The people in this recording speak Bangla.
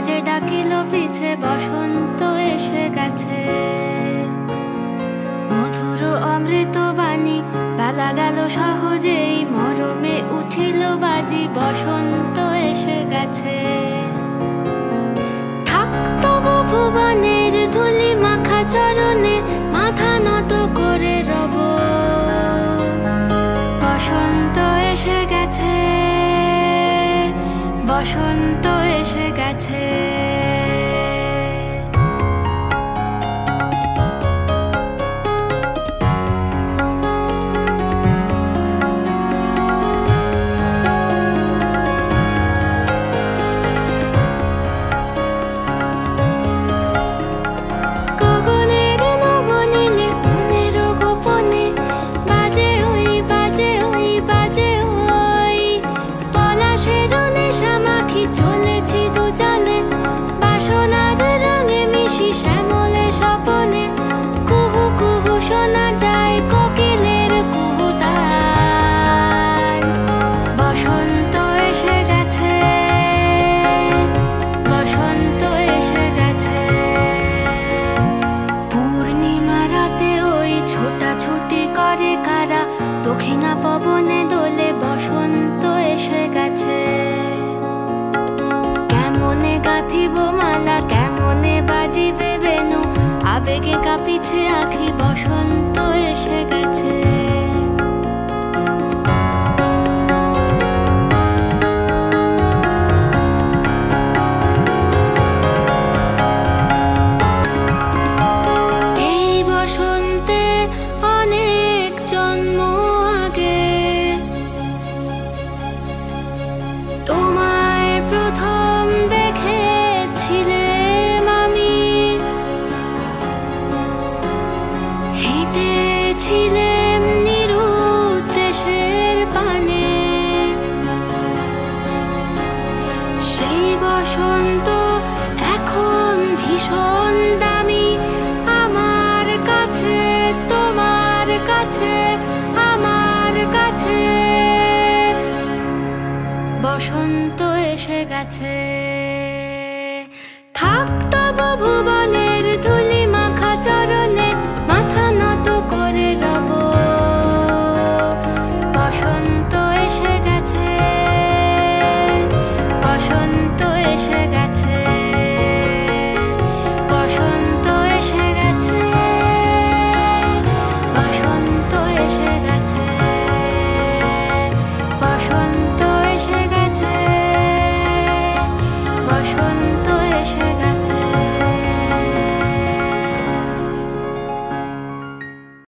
বাজে ডাকিল পিছে, বসন্ত এসে গেছে। মধুর অমৃত বাণী, বেলা গেল সহজেই, মরমে উঠিল বাজি, বসন্ত এসে গেছে। থাক তবু ভুবনের ধুলি মাখা চরণে বসন্ত এসে গেছে। নিরুদ্দেশের পানে। সেই বসন্ত এখন ভীষণ দামি। আমার কাছে, তোমার কাছে, আমার কাছে। বসন্ত এসে গেছে।